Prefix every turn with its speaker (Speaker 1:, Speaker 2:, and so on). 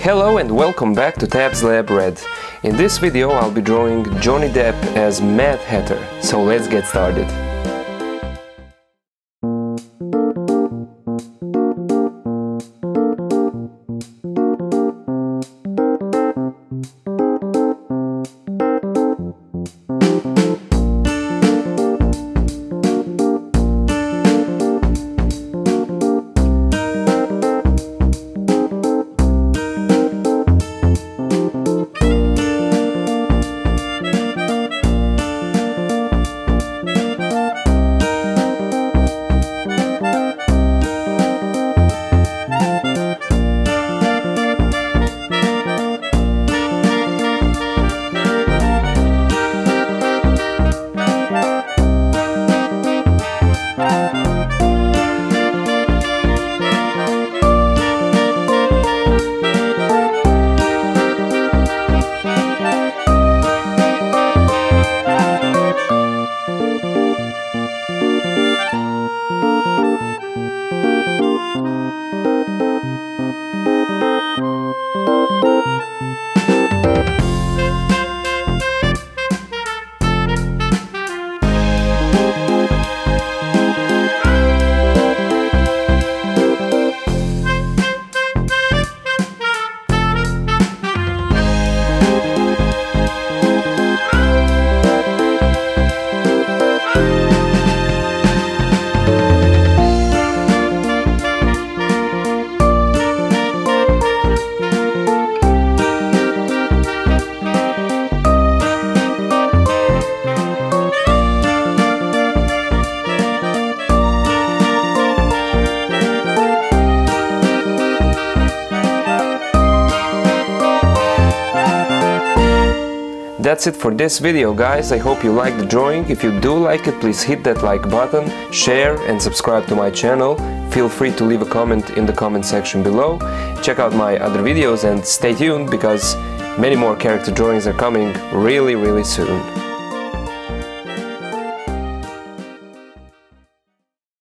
Speaker 1: Hello and welcome back to Tabs Lab Red. In this video I'll be drawing Johnny Depp as Mad Hatter, so let's get started. That's it for this video guys, I hope you liked the drawing. If you do like it, please hit that like button, share and subscribe to my channel. Feel free to leave a comment in the comment section below. Check out my other videos and stay tuned because many more character drawings are coming really really soon.